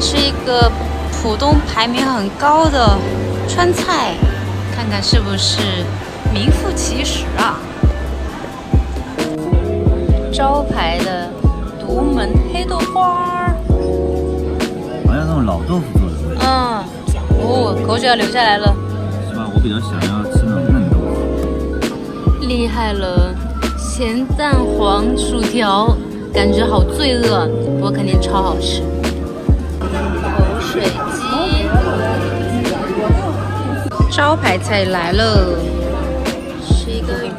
吃一个浦东排名很高的川菜，看看是不是名副其实啊！招牌的独门黑豆花儿，好像那种老豆腐做的味，嗯，哦，口水要流下来了，是吧？我比较想要吃那种嫩豆腐。厉害了！咸蛋黄薯条，感觉好罪恶，不过肯定超好吃。口水鸡，招牌菜来了，是一个鱼。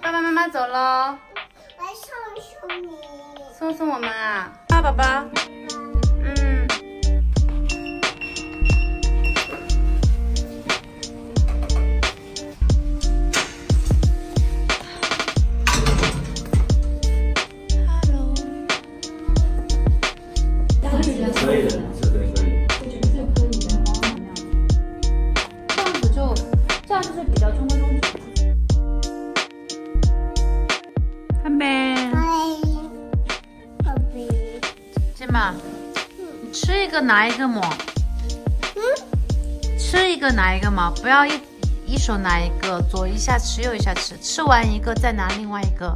爸爸妈妈走喽，来送送你。送送我们啊！啊，宝宝，拿一个嘛，嗯，吃一个拿一个嘛，不要一一手拿一个，左一下吃右一下吃，吃完一个再拿另外一个。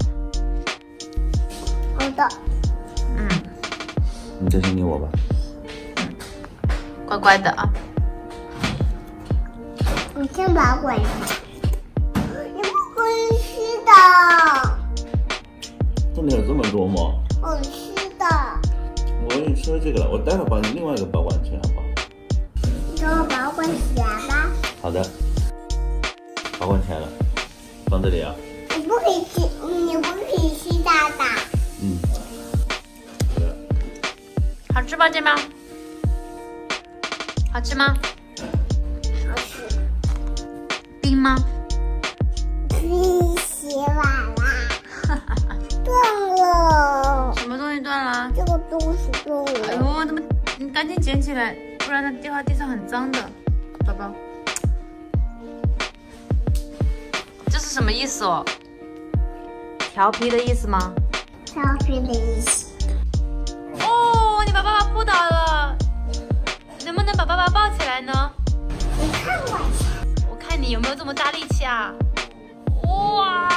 好的。嗯，你再先给我吧。乖乖的啊。你先把它关上。你不可以吃的，这里有这么多吗？我吃的。我给你吃了这个了，我待会儿把你另外一个保管起来，好不好？你给我保管起来吧。好的，保管起来了，放这里啊。你不可以吃，你不可以吃大大。嗯。好的。好吃吧，金妈？好吃吗？好吃。冰吗？你洗碗啦。断了，什么东西断了？这个东西断了。哎呦，怎么？你赶紧捡起来，不然它掉到地上很脏的，宝宝。这是什么意思哦？调皮的意思吗？调皮的意思。哦，你把爸爸扑倒了，能不能把爸爸抱起来呢？你看我我看你有没有这么大力气啊？哇，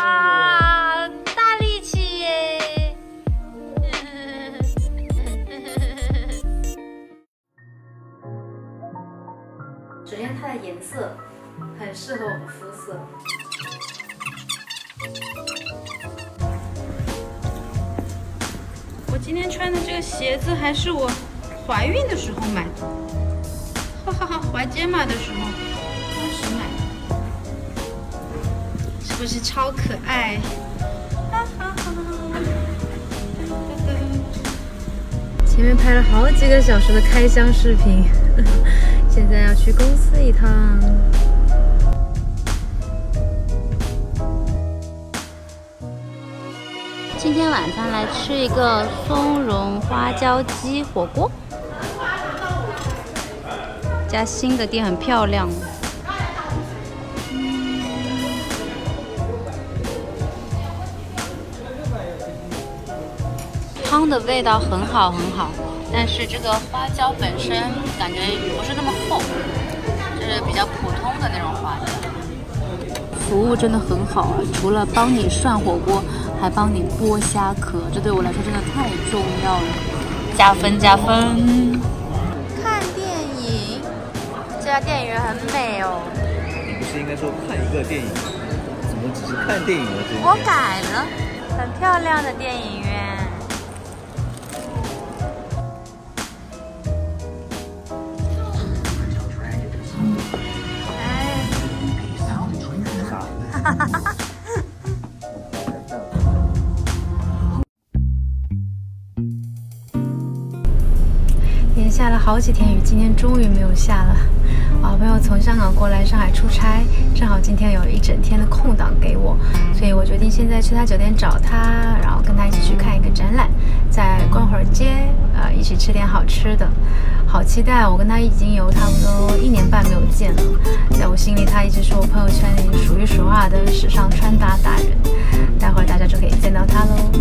它的颜色很适合我们肤色。我今天穿的这个鞋子还是我怀孕的时候买的，哈哈哈，怀肩马的时候当时买的，是不是超可爱？哈哈哈！前面拍了好几个小时的开箱视频，现在要去公司一趟。今天晚上来吃一个松茸花椒鸡火锅，家新的店很漂亮。汤的味道很好很好，但是这个花椒本身感觉不是那么厚，就是比较普通的那种花椒。服务真的很好啊，除了帮你涮火锅，还帮你剥虾壳，这对我来说真的太重要了，加分加分。看电影，这家电影院很美哦。你不是应该说看一个电影吗？怎么只是看电影了？我改了，很漂亮的电影院。连下了好几天雨，今天终于没有下了。好朋友从香港过来上海出差，正好今天有一整天的空档给我，所以我决定现在去他酒店找他，然后跟他一起去看一个展览，再逛会儿街，呃，一起吃点好吃的。好期待！我跟他已经有差不多一年半没有见了，在我心里他一直是我朋友圈里数一数二的时尚穿搭达人。待会儿大家就可以见到他喽。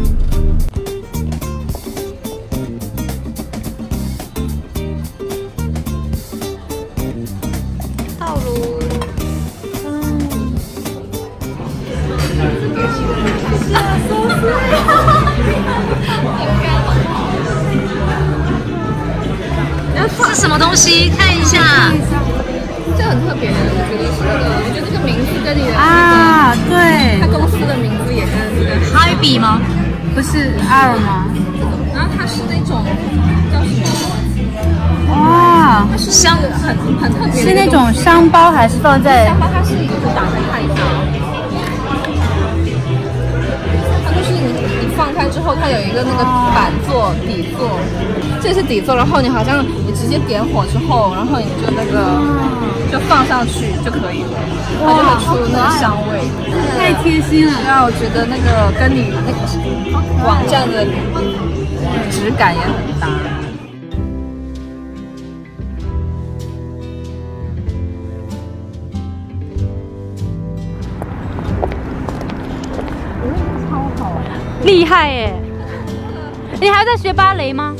套 路。是什么东西？看一下这很特别，我觉得是那个，我觉得这个名字跟你的啊！对他公司的名字也跟这个，，Ivy 吗？不是 R 吗？然后它是那种叫什么？哇，它香很很特别是那种香包还是放在香？包，它是一个打开放开之后，它有一个那个板座底座，这是底座，然后你好像你直接点火之后，然后你就那个就放上去就可以了，它就会出那个香味。太贴心了。对啊，我觉得那个跟你那个网站的质感也很搭。厉害耶！你还要再学芭蕾吗？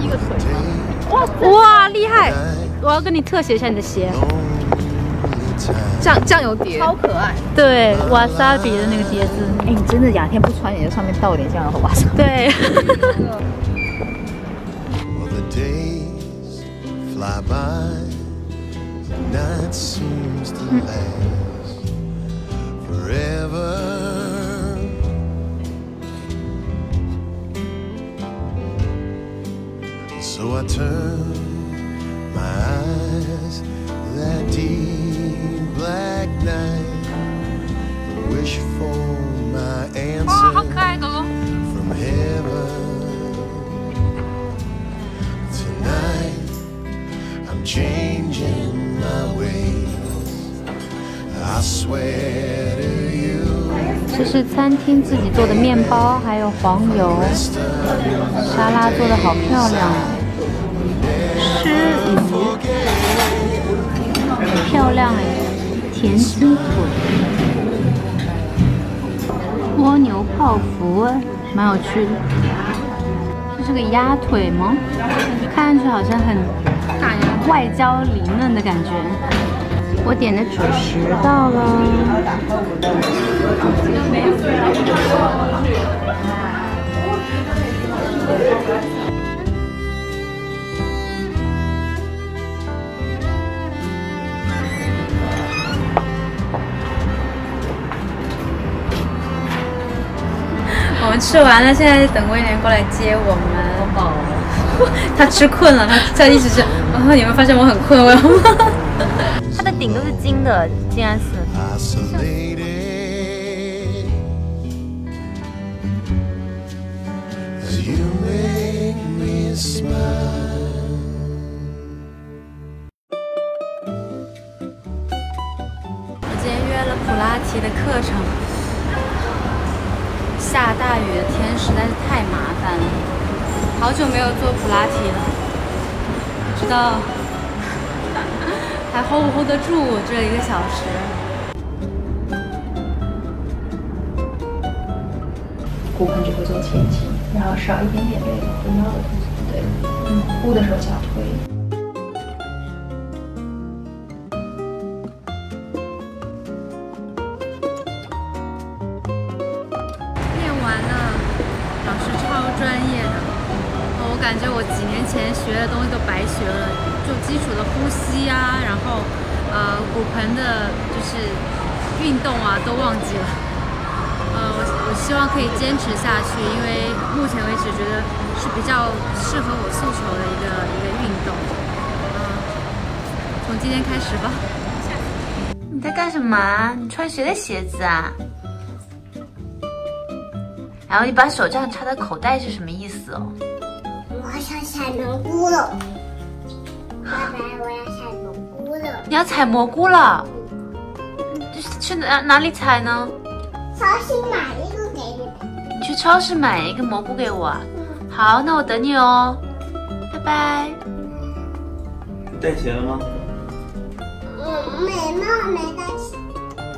一个腿哇哇，厉害！我要跟你特写一下你的鞋。酱酱油碟，超可爱。对，瓦萨比的那个碟子。哎，你真的哪天不穿，你在上面倒点酱油和瓦萨。对。So I turn my eyes that deep black night, wish for my answer from heaven. Tonight I'm changing my ways. I swear 这是餐厅自己做的面包，还有黄油，沙拉做的好漂亮哦。吃鱼，漂亮哎，甜鸡腿，蜗牛泡芙，蛮有趣的。这是个鸭腿吗？看上去好像很外焦里嫩的感觉。我点的主食到了。我们吃完了，现在等威廉过来接我们。他吃困了，他他一直是，然后你们发现我很困，我要。顶都是金的，竟然是。我今天约了普拉提的课程，下大雨的天实在是太麻烦了，好久没有做普拉提了，不知道还 hold 不 hold 得住这一个小时。骨盆只会做前倾，然后少一点点这个护腰的动作。对，嗯，呼的时候脚推。练完了，老师超专业的，我感觉我几年前学的东西都白学了，就基础的呼吸啊，然后呃骨盆的就是运动啊都忘记了。呃，我我希望可以坚持下去，因为目前为止觉得是比较适合我诉求的一个一个运动。嗯、从今天开始吧。你在干什么啊？你穿谁的鞋子啊？然后你把手这样插在口袋是什么意思哦？我要去采蘑菇了。爸爸，我要采蘑菇了。你要采蘑菇了？去哪哪里采呢？超市买一个给你。你去超市买一个蘑菇给我嗯。好，那我等你哦。拜拜。你带钱了吗？嗯，没嘛，没带钱，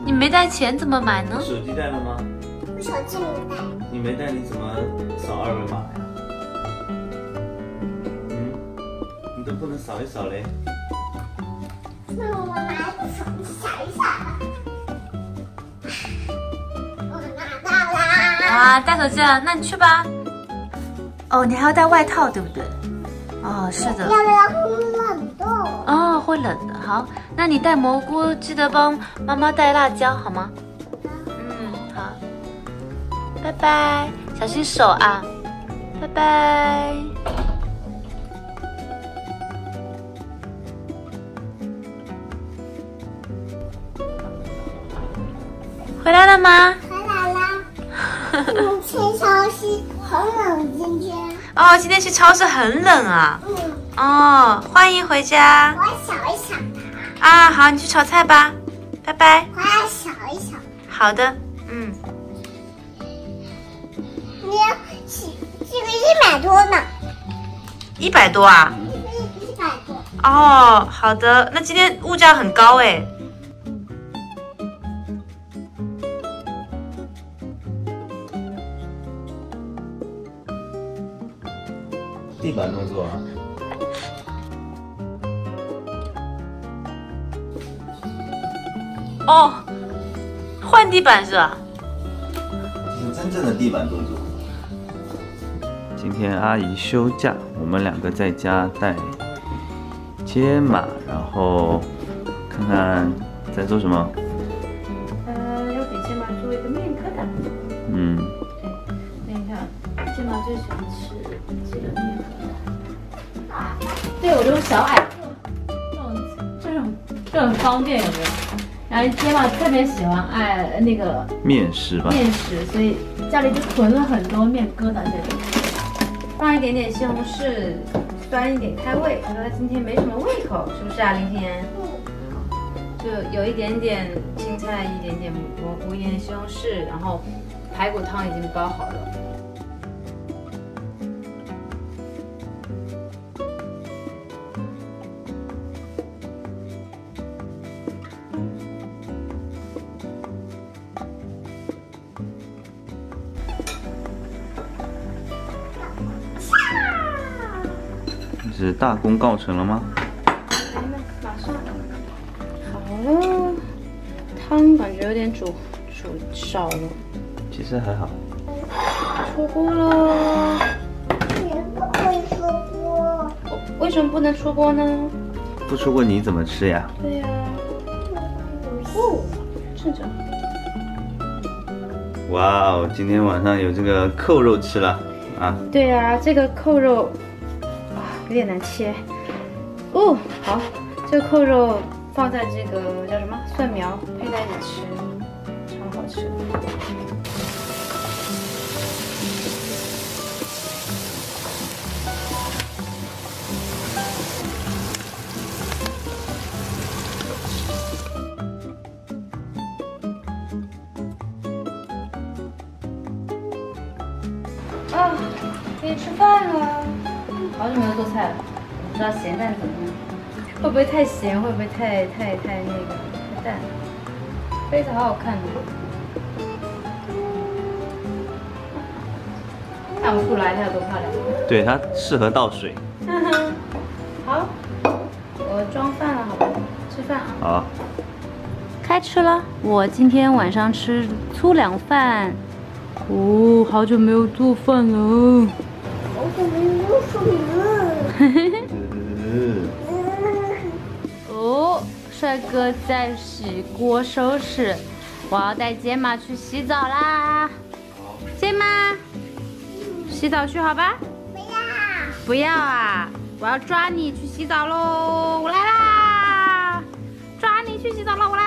你没带钱怎么买呢？手机带了吗？我手机没带。你没带，你怎么扫二维码呀？不能扫一扫嘞？那我拿手机扫一扫。我拿到啦！啊，带手机了，那你去吧。哦，你还要带外套，对不对？哦，是的。要不然会冷的。哦，会冷的。好，那你带蘑菇，记得帮妈妈带辣椒，好吗？嗯，好。拜拜，小心手啊！拜拜。回来了吗？回来啦！嗯，去超市很冷，今天。哦，今天去超市很冷啊。嗯，哦，欢迎回家我要扫一扫它，啊！好，你去炒菜吧，拜拜。我要扫一扫。好的，嗯，你要是这个一百多呢，一百多啊？这个一百多。哦，好的，那今天物价很高哎。地板动作啊？哦，换地板是吧？这是真正的地板动作。今天阿姨休假，我们两个在家带接马，然后看看在做什么。呃，要给接马做一个面疙瘩。嗯，看，肩膀最喜欢吃这个面疙瘩。对，我这种小矮个，这种这种这很方便，有没有？然后肩膀特别喜欢爱那个面食吧。面食，所以家里就囤了很多面疙瘩这种，放一点点西红柿，酸一点开胃。他说他今天没什么胃口，是不是啊，林心妍？就有一点点青菜，一点点蘑菇，一点点西红柿，然后排骨汤已经煲好了。大功告成了吗？马上好了，汤感觉有点煮煮少了，其实还好。出锅了。为什么不能出锅呢？不出锅你怎么吃呀？对呀、哦，是这样。哇哦，今天晚上有这个扣肉吃了啊！对呀、这个扣肉啊有点难切。哦，好，这个扣肉放在这个叫什么蒜苗配在一起吃，超好吃。没有做菜了，不知道咸淡怎么样，会不会太咸？会不会太太太那个太淡？杯子好好看哦。看不出来它有多漂亮。对，它适合倒水。好，我装饭了，好吧？吃饭啊。好，开吃了。我今天晚上吃粗粮饭。哦，好久没有做饭了。哦，帅哥在洗锅收拾，我要带杰玛去洗澡啦。杰玛，洗澡去好吧？不要，不要啊！我要抓你去洗澡喽！我来啦！抓你去洗澡了，我来！